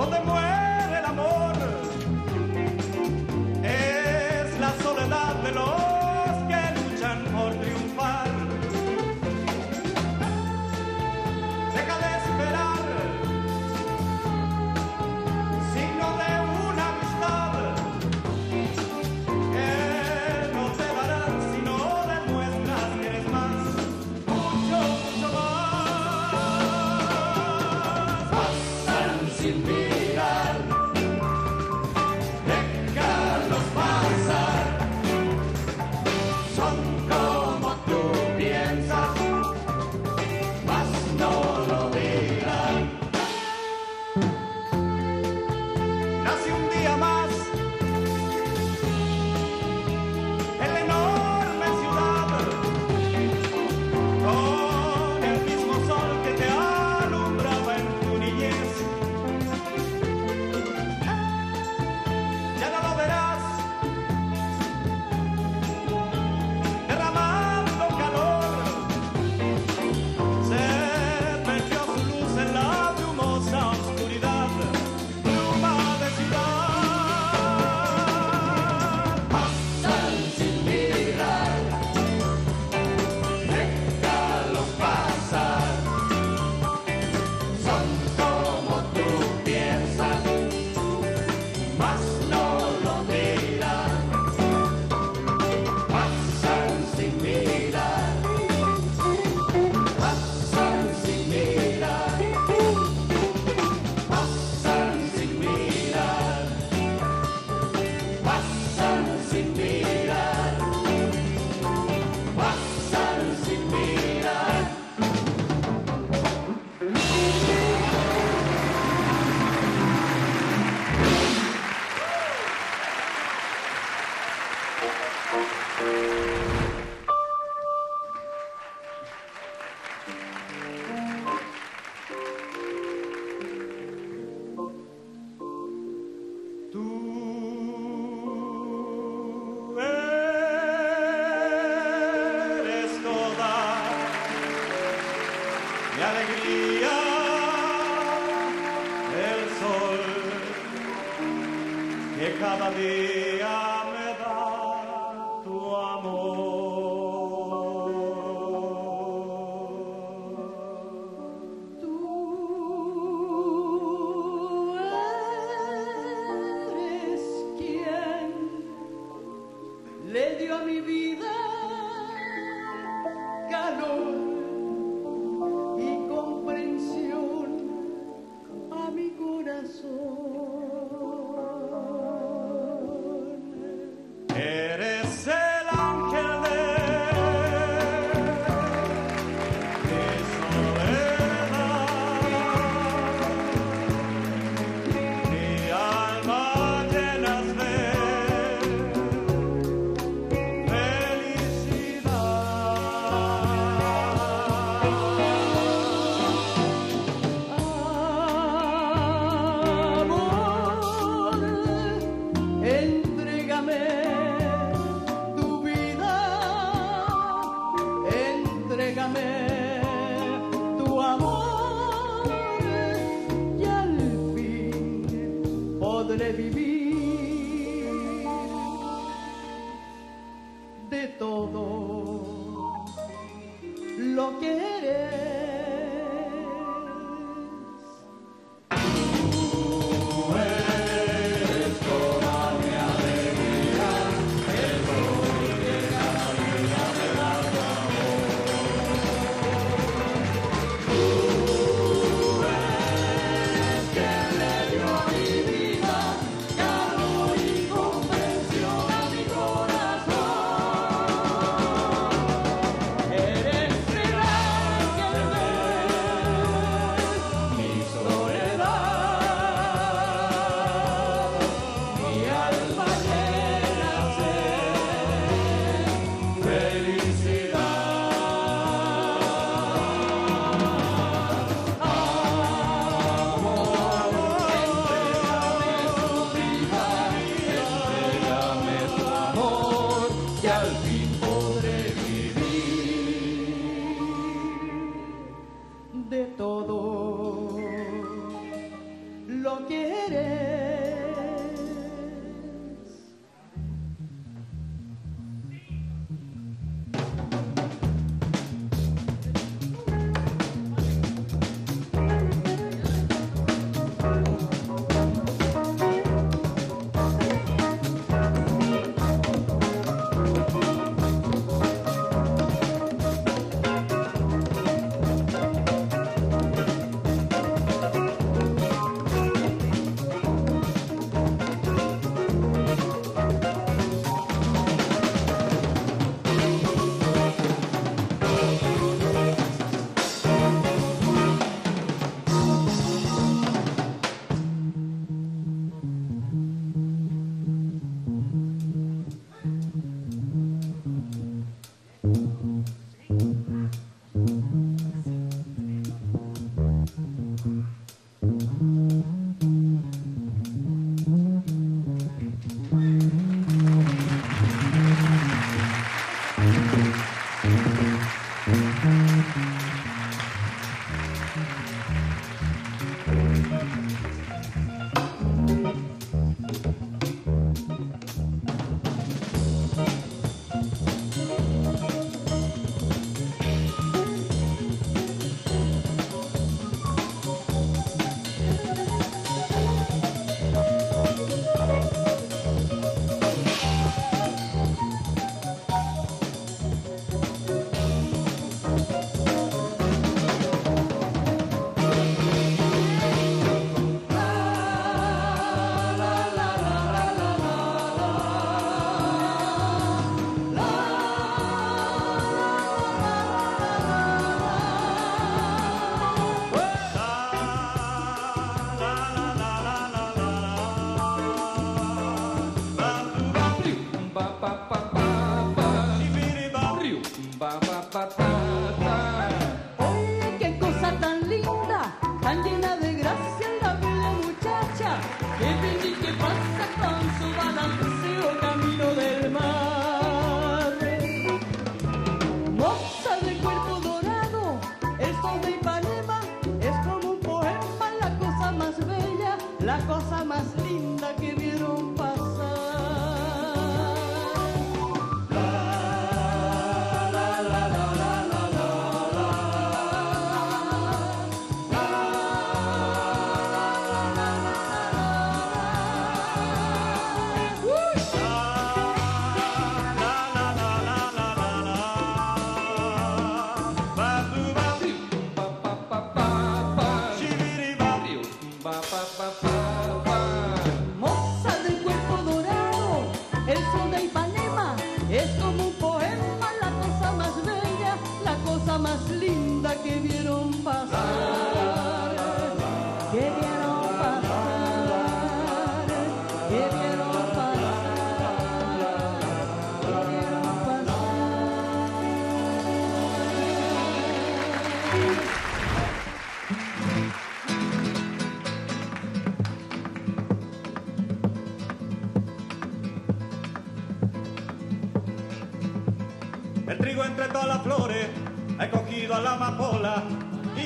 donde muere. don't get it.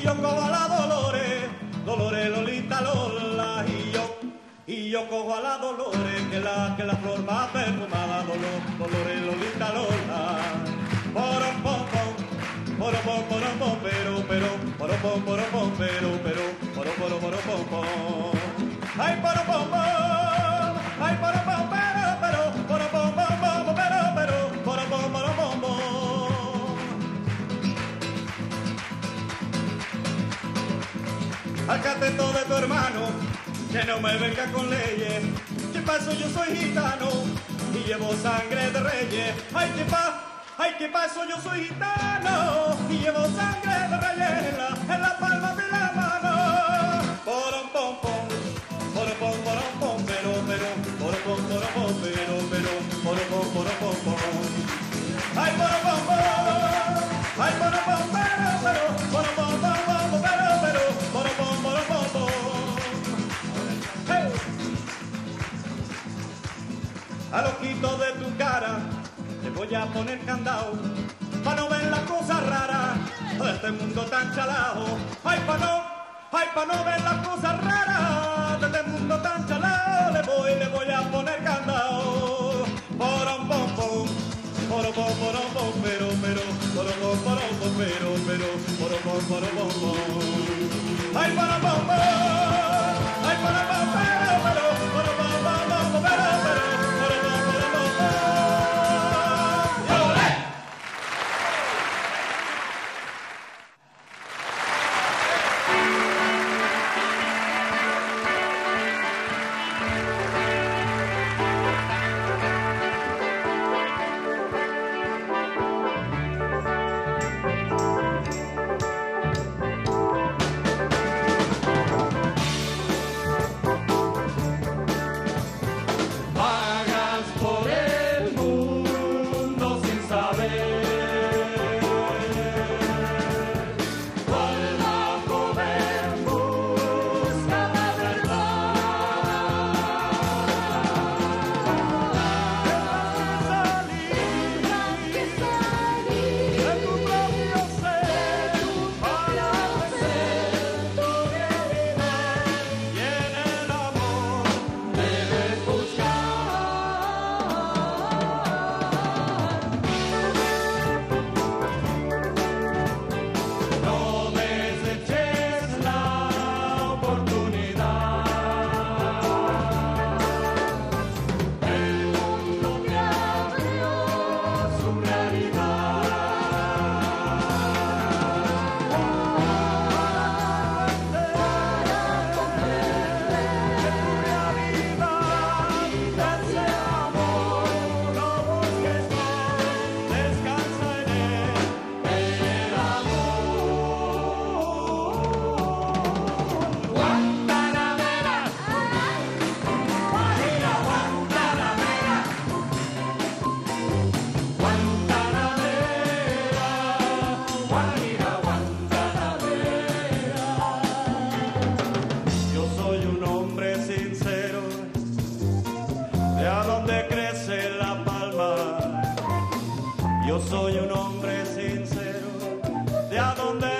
yo cojo a la Dolores, Dolores Lolita Lola, y yo, y yo cojo a la Dolores, que la, que la flor más perfumada, Dolor, Dolores Lolita Lola. Porón, pom, pom, porón, pom, porón, pom, pero, pero, pom, porón, pom, pero, pero, pom, pom. Ay, que no me venga con leyes. ¿Qué pasó? Yo soy gitano y llevo sangre de reyes. ¡Ay, qué pa! ¡Ay, qué pasó! Yo soy gitano y llevo sangre de reyes en la, en voy a poner candado para no ver las cosas raras de este mundo tan chalado. Ay, pa' no, ay, pa' no ver las cosas raras de este mundo tan chalado. Le voy, le voy a poner candado. Porón, pom, pom, porón, pom, porón, pom, pero, pero, porón, pom, porón, pom, pero, pero, porón, pom, porón, pom, pom. Ay, porón, pom, pom. donde